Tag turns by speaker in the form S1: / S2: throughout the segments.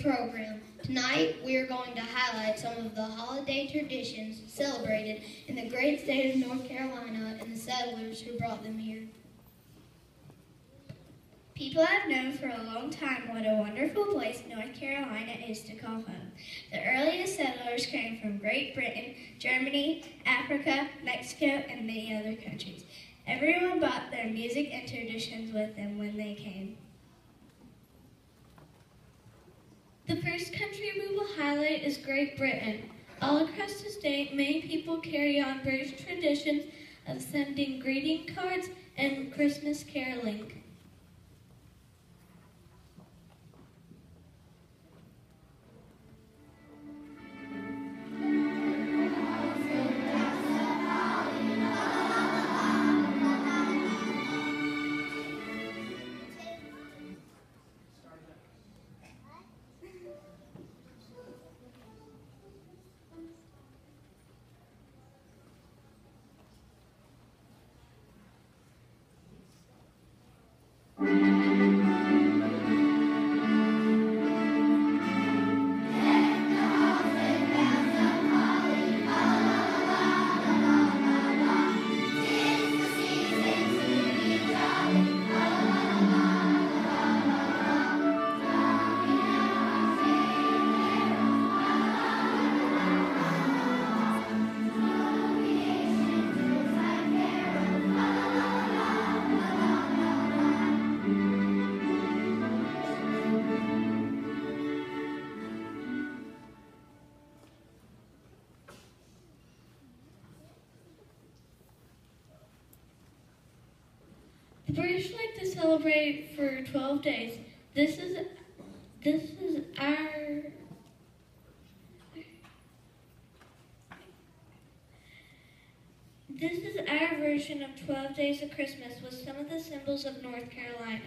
S1: program. Tonight, we are going to highlight some of the holiday traditions celebrated in the great state of North Carolina and the settlers who brought them here.
S2: People have known for a long time what a wonderful place North Carolina is to call home. The earliest settlers came from Great Britain, Germany, Africa, Mexico, and many other countries. Everyone brought their music and traditions with them when they came.
S3: The first country we will highlight is Great Britain. All across the state, many people carry on British traditions of sending greeting cards and Christmas caroling. Celebrate for 12 days. This is this is our This is our version of 12 Days of Christmas with some of the symbols of North Carolina.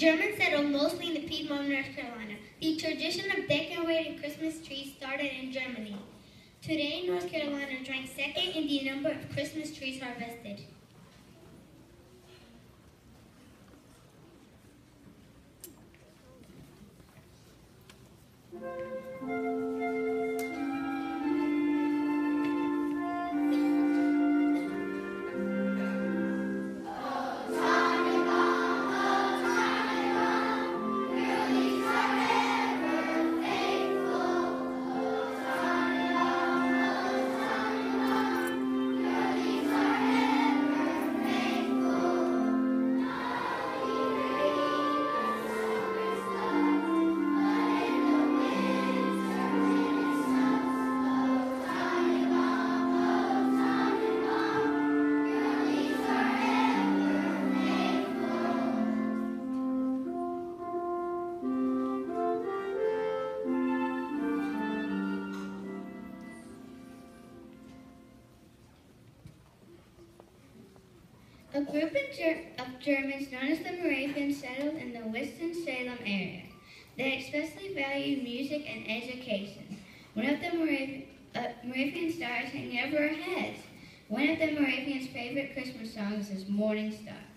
S4: Germans settled mostly in the Piedmont, North Carolina. The tradition of decorating Christmas trees started in Germany. Today, North Carolina ranks second in the number of Christmas trees harvested. A group of, Ger- of Germans known as the Moravians settled in the Winston-Salem area. They especially valued music and education. One of the Morav- uh, Moravian stars hang over our heads. One of the Moravians' favorite Christmas songs is Morning Star.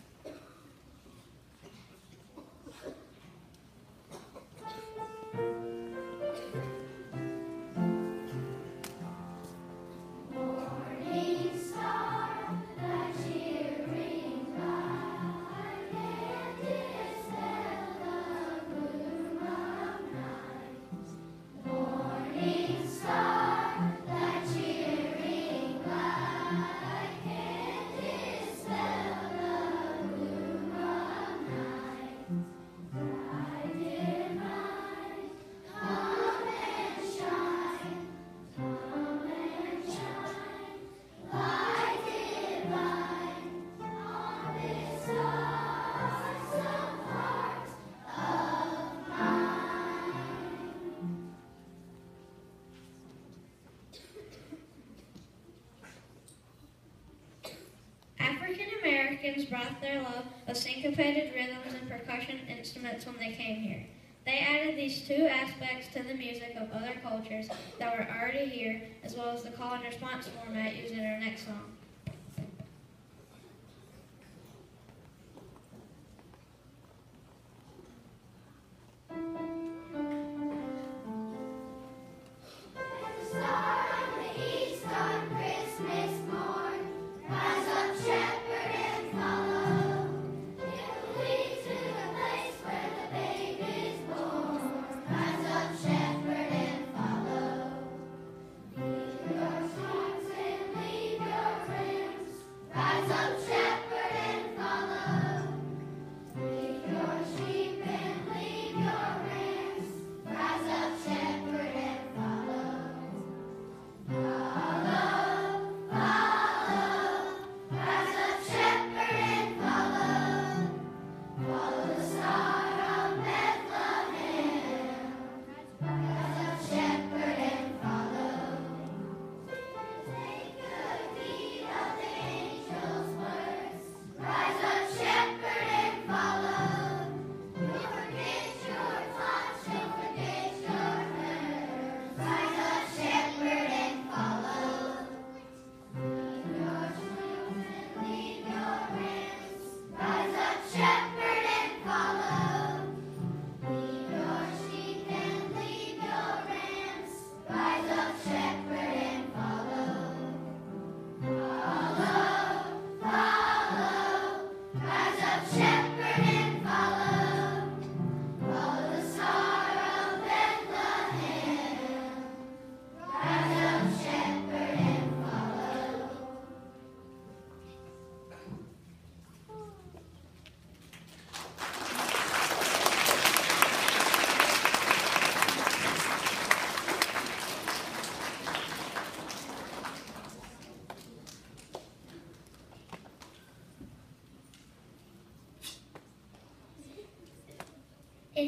S3: Their love of syncopated rhythms and percussion instruments when they came here. They added these two aspects to the music of other cultures that were already here, as well as the call and response format used in our next song.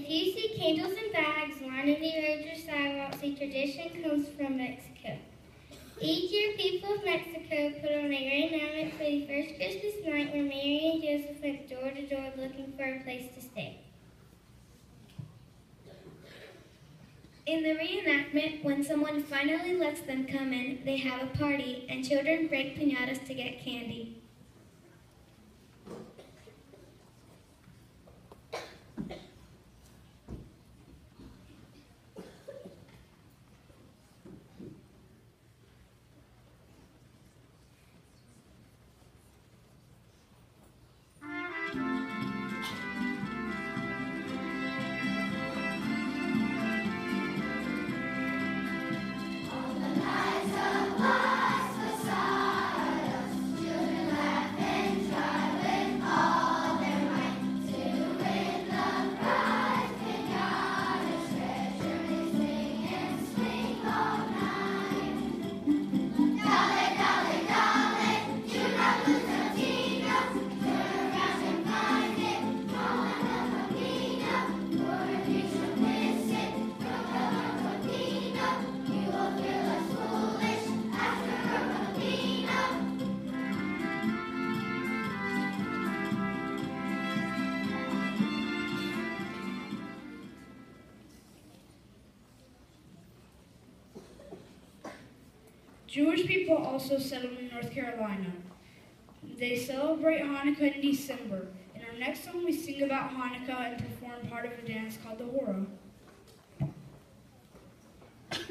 S3: If you see candles and bags lining the roads or sidewalks, the tradition comes from Mexico. Each year, people of Mexico put on a grand outfit for the first Christmas night where Mary and Joseph went door to door looking for a place to stay.
S1: In the reenactment, when someone finally lets them come in, they have a party, and children break pinatas to get candy.
S2: Jewish people also settled in North Carolina. They celebrate Hanukkah in December. In our next song, we sing about Hanukkah and perform part of a dance called the Hora.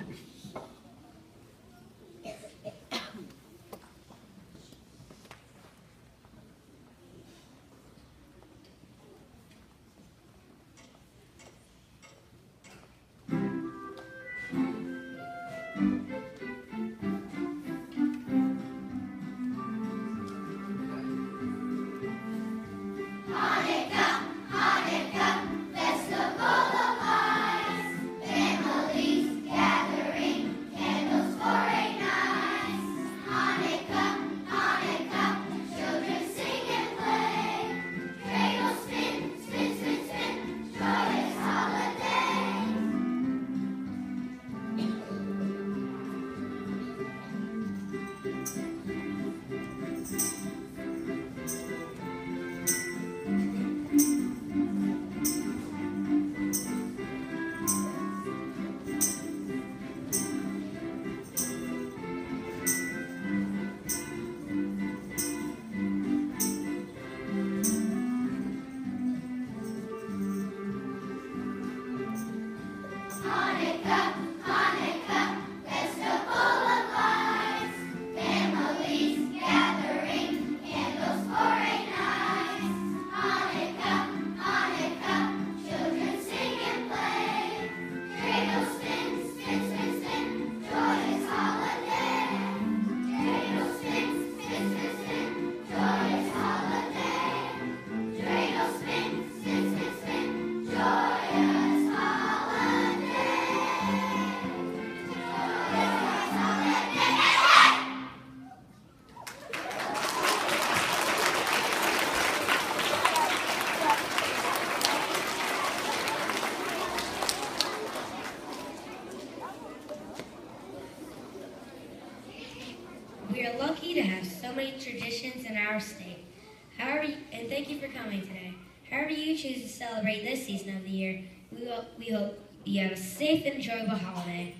S4: and thank you for coming today. However you choose to celebrate this season of the year, we, will, we hope you have a safe and enjoyable holiday.